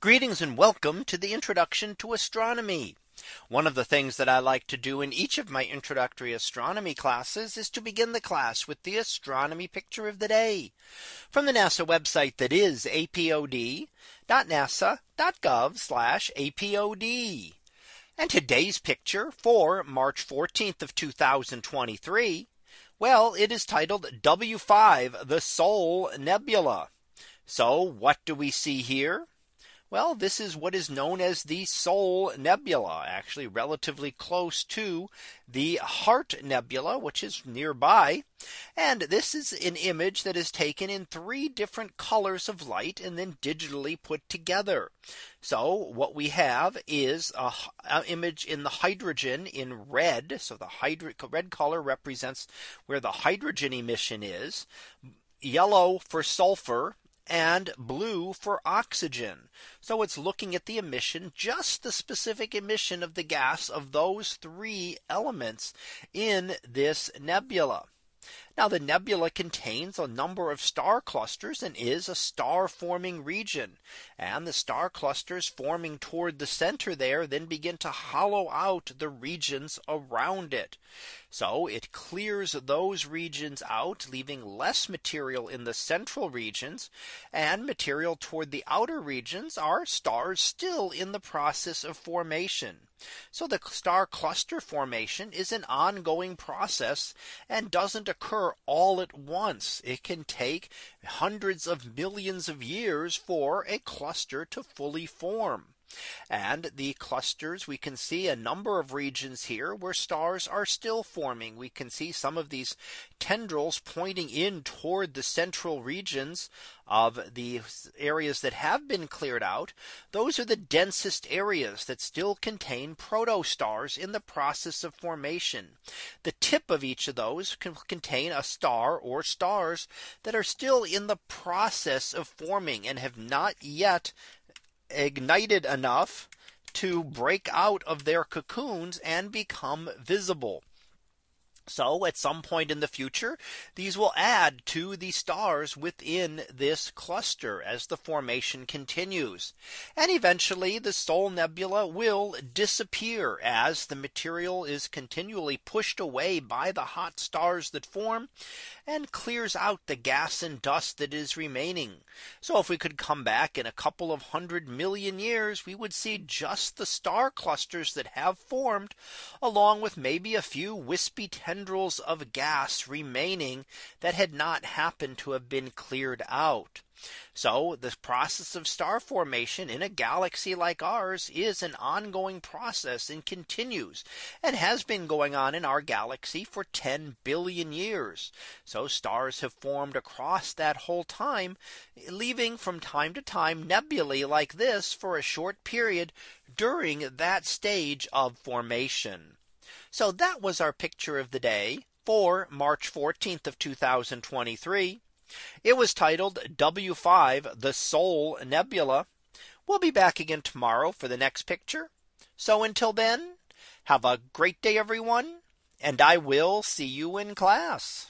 Greetings and welcome to the introduction to astronomy. One of the things that I like to do in each of my introductory astronomy classes is to begin the class with the astronomy picture of the day from the NASA website that is apod.nasa.gov apod. And today's picture for March 14th of 2023. Well, it is titled W5 the Soul Nebula. So what do we see here? Well, this is what is known as the Soul Nebula, actually relatively close to the Heart Nebula, which is nearby. And this is an image that is taken in three different colors of light and then digitally put together. So what we have is a, a image in the hydrogen in red. So the red color represents where the hydrogen emission is yellow for sulfur and blue for oxygen. So it's looking at the emission, just the specific emission of the gas of those three elements in this nebula. Now the nebula contains a number of star clusters and is a star forming region. And the star clusters forming toward the center there then begin to hollow out the regions around it. So it clears those regions out, leaving less material in the central regions and material toward the outer regions are stars still in the process of formation. So the star cluster formation is an ongoing process and doesn't occur all at once. It can take hundreds of millions of years for a cluster to fully form. And the clusters we can see a number of regions here where stars are still forming. We can see some of these tendrils pointing in toward the central regions of the areas that have been cleared out. Those are the densest areas that still contain protostars in the process of formation. The tip of each of those can contain a star or stars that are still in the process of forming and have not yet ignited enough to break out of their cocoons and become visible. So at some point in the future, these will add to the stars within this cluster as the formation continues. And eventually the Soul Nebula will disappear as the material is continually pushed away by the hot stars that form and clears out the gas and dust that is remaining. So if we could come back in a couple of hundred million years, we would see just the star clusters that have formed along with maybe a few wispy tendrils of gas remaining that had not happened to have been cleared out. So the process of star formation in a galaxy like ours is an ongoing process and continues and has been going on in our galaxy for 10 billion years. So stars have formed across that whole time, leaving from time to time nebulae like this for a short period during that stage of formation. So that was our picture of the day for March 14th of 2023. It was titled W5 the Soul Nebula. We'll be back again tomorrow for the next picture. So until then, have a great day, everyone, and I will see you in class.